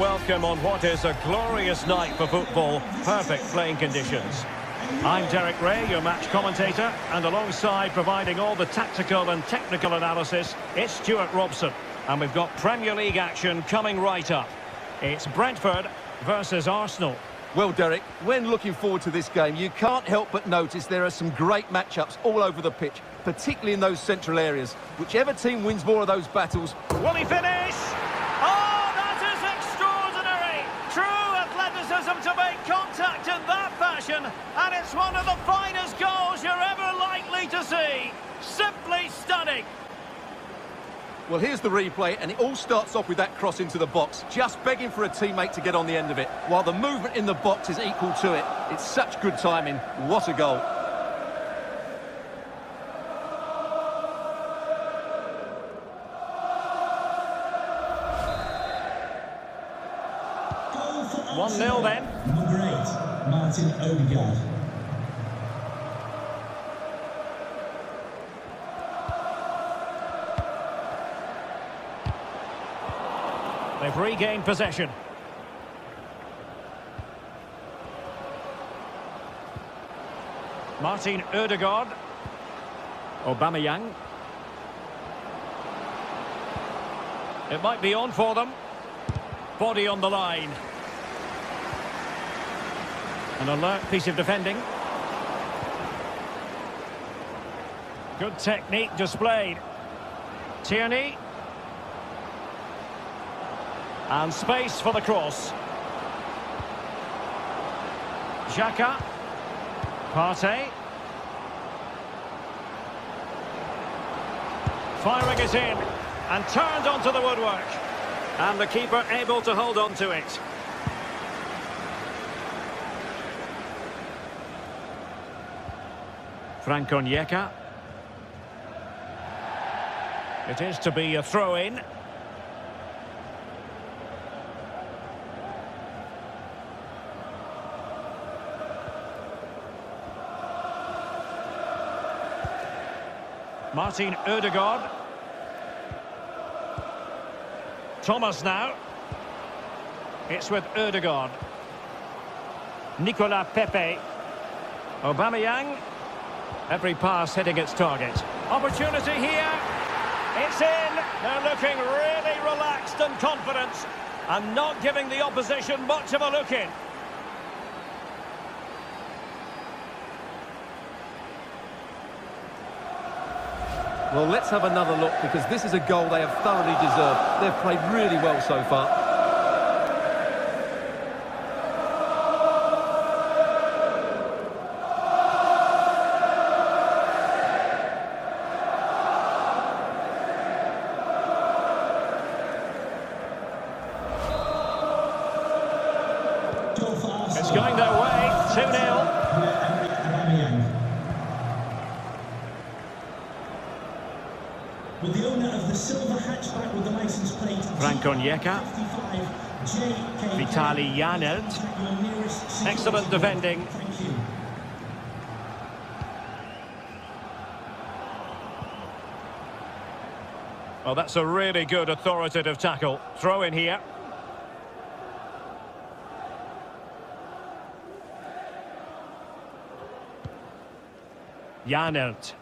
Welcome on what is a glorious night for football. Perfect playing conditions. I'm Derek Ray, your match commentator, and alongside providing all the tactical and technical analysis, it's Stuart Robson. And we've got Premier League action coming right up. It's Brentford versus Arsenal. Well, Derek, when looking forward to this game, you can't help but notice there are some great matchups all over the pitch, particularly in those central areas. Whichever team wins more of those battles... Will he finish? Oh, that is extraordinary! True athleticism to make contact in that fashion, and it's one of the finest goals you're ever likely to see. Simply stunning. Well, here's the replay, and it all starts off with that cross into the box, just begging for a teammate to get on the end of it, while the movement in the box is equal to it. It's such good timing. What a goal. One 0 then. Number eight, Martin Odegaard. They've regained possession. Martin Odegaard. Aubameyang. It might be on for them. Body on the line. An alert piece of defending. Good technique displayed. Tierney. And space for the cross. Xhaka. Partey. Firing it in. And turned onto the woodwork. And the keeper able to hold on to it. Franco Onyeka. It is to be a throw-in. Martin Odegaard. Thomas now. It's with Odegaard. Nicola Pepe. Aubameyang. Every pass hitting its target. Opportunity here. It's in. They're looking really relaxed and confident and not giving the opposition much of a look in. Well, let's have another look, because this is a goal they have thoroughly deserved. They've played really well so far. Franco Onyeka. Vitali security Excellent defending. Well, that's a really good authoritative tackle. Throw in here. Janelt.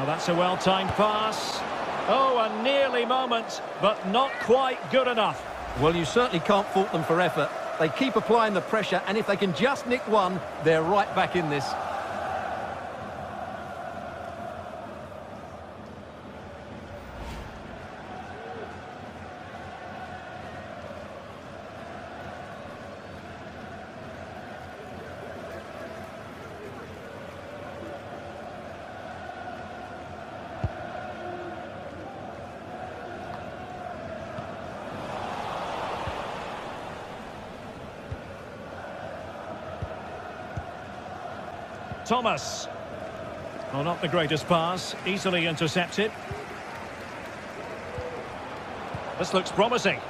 Oh, that's a well-timed pass. Oh, a nearly moment, but not quite good enough. Well, you certainly can't fault them for effort. They keep applying the pressure, and if they can just nick one, they're right back in this. Thomas. Well, not the greatest pass. Easily intercepted. This looks promising.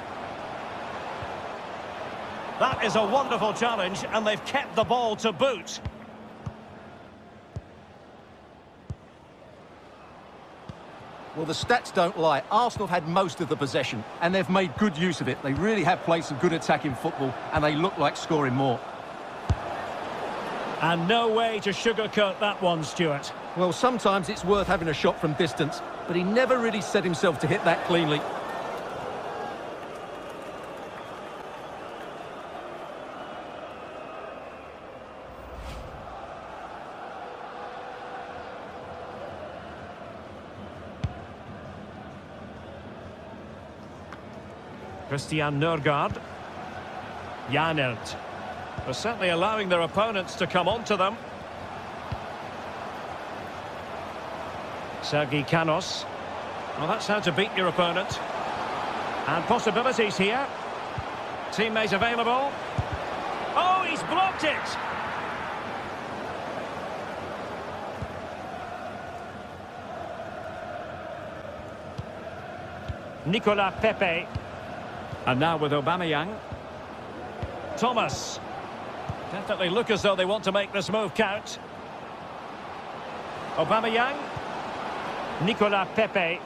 That is a wonderful challenge, and they've kept the ball to boot. Well, the stats don't lie. Arsenal had most of the possession, and they've made good use of it. They really have played some good attacking football, and they look like scoring more. And no way to sugarcoat that one, Stuart. Well, sometimes it's worth having a shot from distance, but he never really set himself to hit that cleanly. Christian Nørgaard. Janelt. They're certainly allowing their opponents to come onto them. Sergi Canos. Well, that's how to beat your opponent. And possibilities here. Teammate available. Oh, he's blocked it! Nicola Pepe. And now with Aubameyang. Thomas. Definitely look as though they want to make this move count. Obama Aubameyang. Nicola Pepe.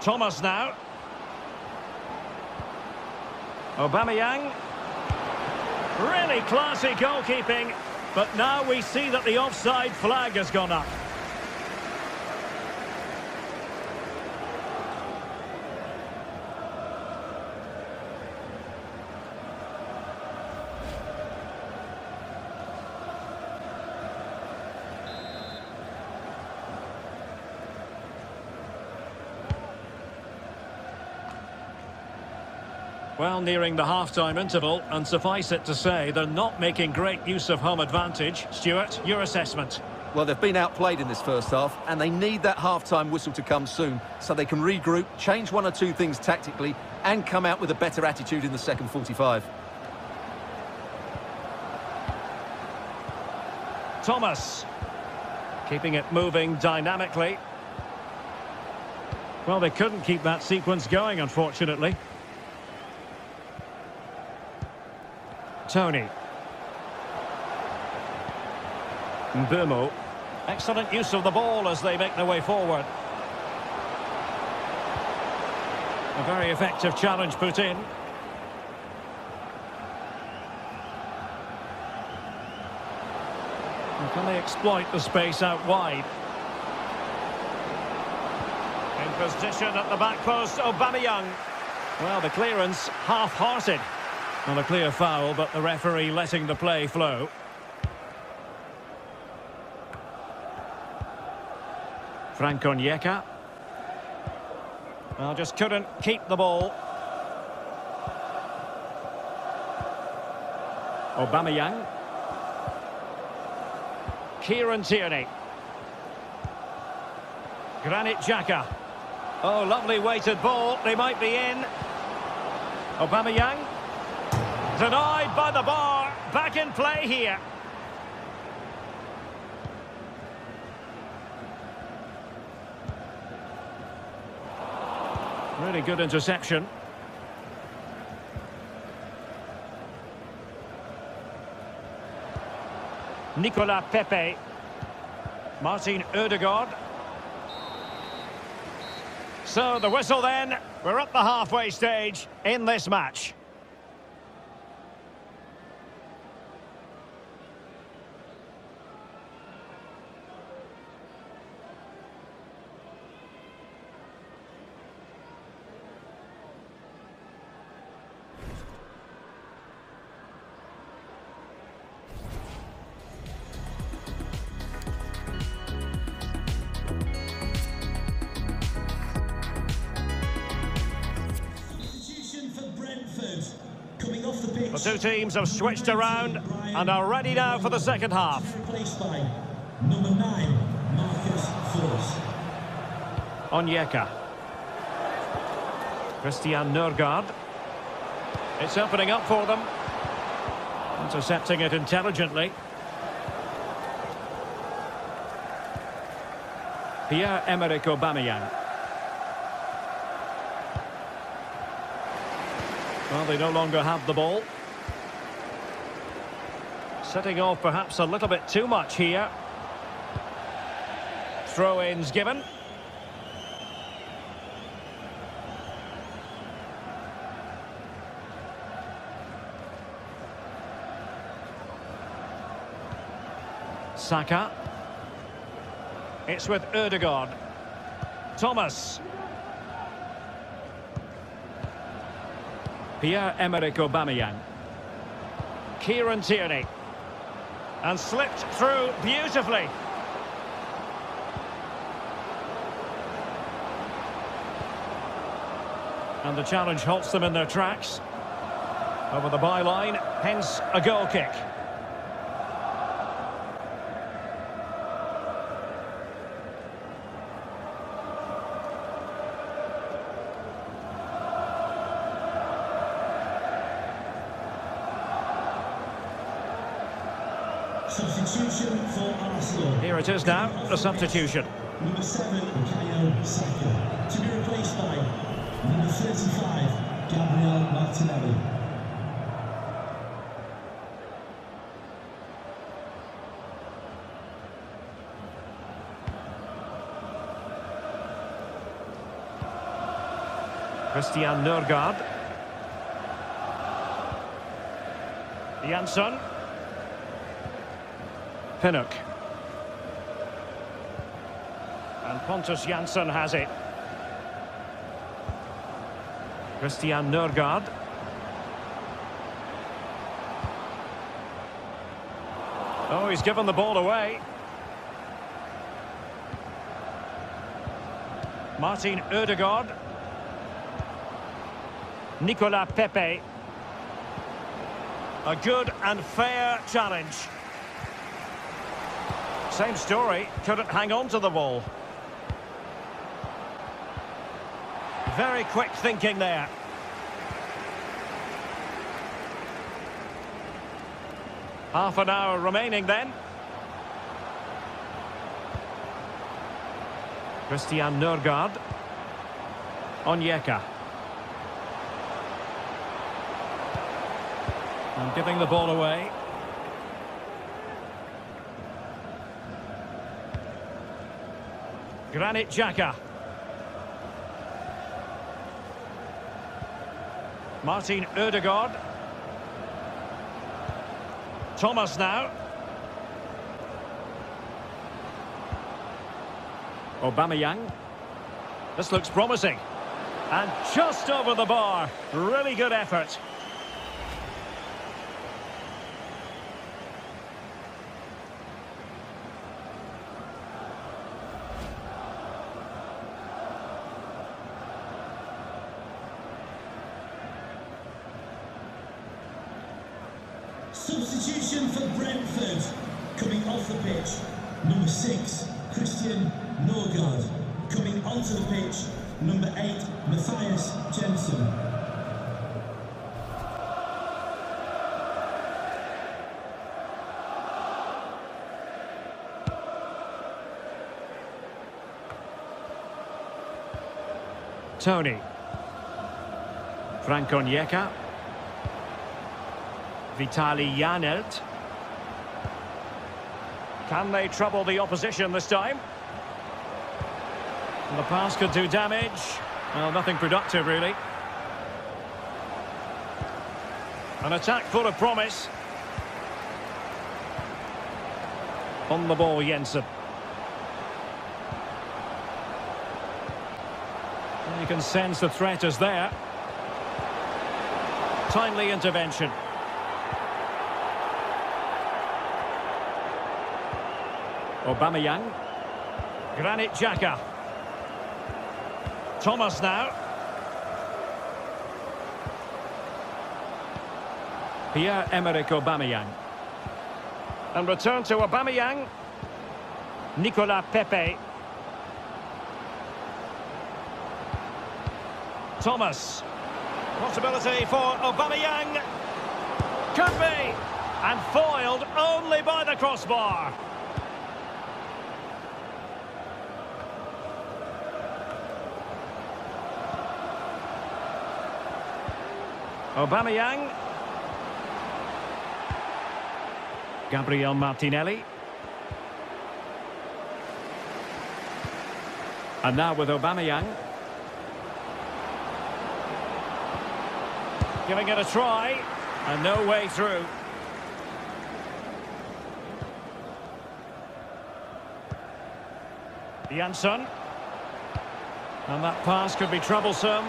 Thomas now. Obama Aubameyang. Really classy goalkeeping. But now we see that the offside flag has gone up. Well, nearing the half-time interval, and suffice it to say, they're not making great use of home advantage. Stuart, your assessment? Well, they've been outplayed in this first half, and they need that half-time whistle to come soon, so they can regroup, change one or two things tactically, and come out with a better attitude in the second 45. Thomas. Keeping it moving dynamically. Well, they couldn't keep that sequence going, unfortunately. Toney. Mbeumo. Excellent use of the ball as they make their way forward. A very effective challenge put in. And can they exploit the space out wide? In position at the back post, Aubameyang. Well, the clearance half-hearted. Not a clear foul, but the referee letting the play flow. Frank Onyeka. Well, just couldn't keep the ball. Aubameyang. Kieran Tierney. Granit Xhaka. Oh, lovely weighted ball. They might be in. Aubameyang. Denied by the bar. Back in play here. Really good interception. Nicola Pepe. Martin Odegaard. So the whistle then. We're at the halfway stage in this match. The two teams have switched around and are ready now for the second half. Number nine, Marcus Forss. Onyeka. Christian Nørgaard. It's opening up for them. Intercepting it intelligently. Pierre-Emerick Aubameyang. Well, they no longer have the ball. Setting off perhaps a little bit too much here. Throw-ins given. Saka. It's with Odegaard. Thomas. Pierre-Emerick Aubameyang. Kieran Tierney. And slipped through beautifully. And the challenge halts them in their tracks. Over the byline, hence a goal kick. Here it is now, the substitution. Number 7, Bukayo Saka. To be replaced by number 35, Gabriel Martinelli. Christian Nørgaard. Jansson. Pinnock. And Pontus Jansson has it. Christian Nørgaard. Oh, he's given the ball away. Martin Ødegaard. Nicola Pepe. A good and fair challenge. Same story, couldn't hang on to the ball. Very quick thinking there. Half an hour remaining then. Christian Nørgaard. Onyeka. And giving the ball away. Granit Xhaka. Martin Ødegaard. Thomas now. Aubameyang. This looks promising. And just over the bar. Really good effort. Substitution for Brentford. Coming off the pitch, number 6, Christian Nørgaard. Coming onto the pitch, number 8, Mathias Jensen. Toney. Frank Onyeka. Vitali Janelt. Can they trouble the opposition this time? The pass could do damage. Well, nothing productive, really. An attack full of promise. On the ball, Jensen. You can sense the threat is there. Timely intervention. Aubameyang. Granit Xhaka. Thomas now. Pierre-Emerick Aubameyang. And return to Aubameyang. Nicolas Pepe. Thomas. Possibility for Aubameyang. Could be. And foiled only by the crossbar. Aubameyang. Gabriel Martinelli. And now with Aubameyang. Giving it a try. And no way through. Jansson. And that pass could be troublesome.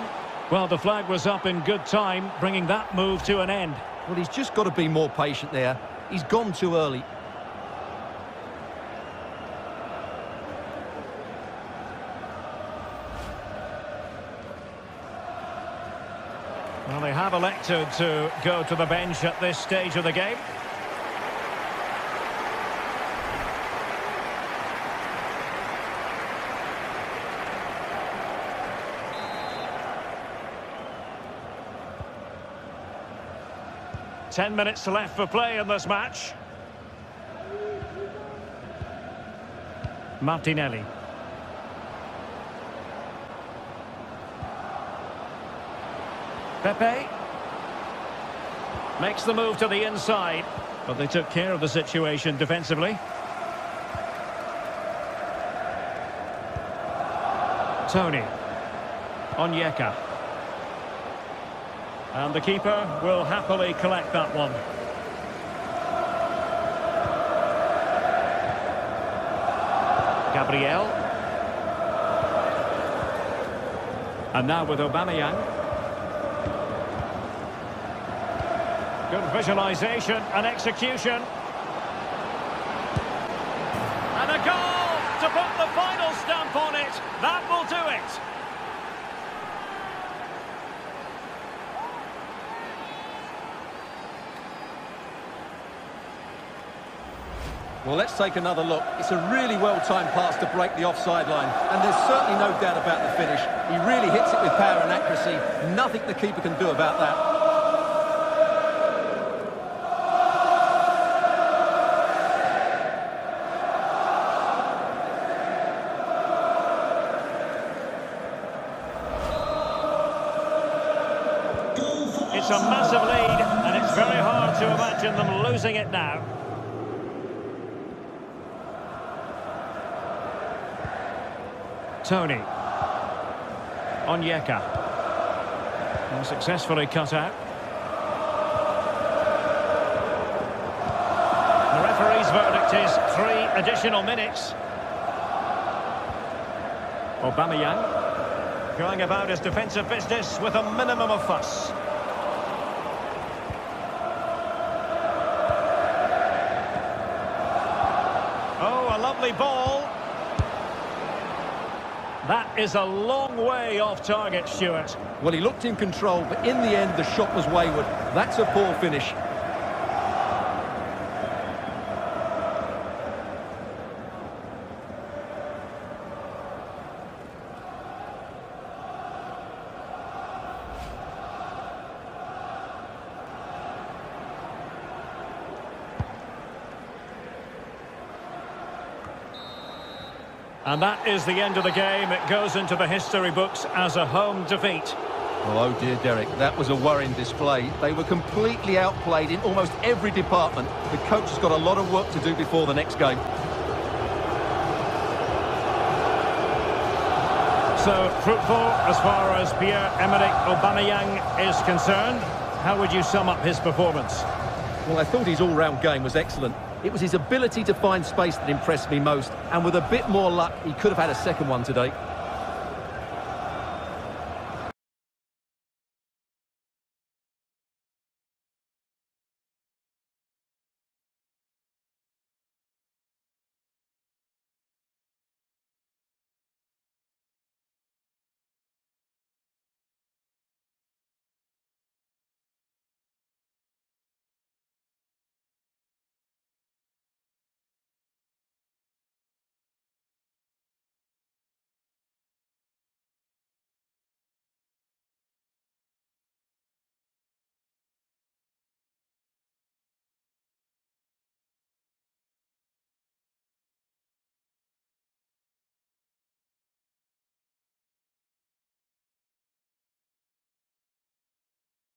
Well, the flag was up in good time, bringing that move to an end. Well, he's just got to be more patient there. He's gone too early. Well, they have elected to go to the bench at this stage of the game. Ten minutes left for play in this match. Martinelli. Pepe. Makes the move to the inside. But they took care of the situation defensively. Toney. Onyeka. And the keeper will happily collect that one. Gabriel. And now with Aubameyang. Good visualisation and execution. And a goal to put the final stamp on it. That will do it. Well, let's take another look. It's a really well-timed pass to break the offside line, and there's certainly no doubt about the finish. He really hits it with power and accuracy. Nothing the keeper can do about that. It's a massive lead, and it's very hard to imagine them losing it now. Toney. Onyeka. And successfully cut out. The referee's verdict is three additional minutes. Aubameyang going about his defensive business with a minimum of fuss. That is a long way off target, Stuart. Well, he looked in control, but in the end, the shot was wayward. That's a poor finish. And that is the end of the game. It goes into the history books as a home defeat. Well, oh dear, Derek, that was a worrying display. They were completely outplayed in almost every department. The coach has got a lot of work to do before the next game. So, fruitful as far as Pierre-Emerick Aubameyang is concerned. How would you sum up his performance? Well, I thought his all-round game was excellent. It was his ability to find space that impressed me most, and with a bit more luck, he could have had a second one today.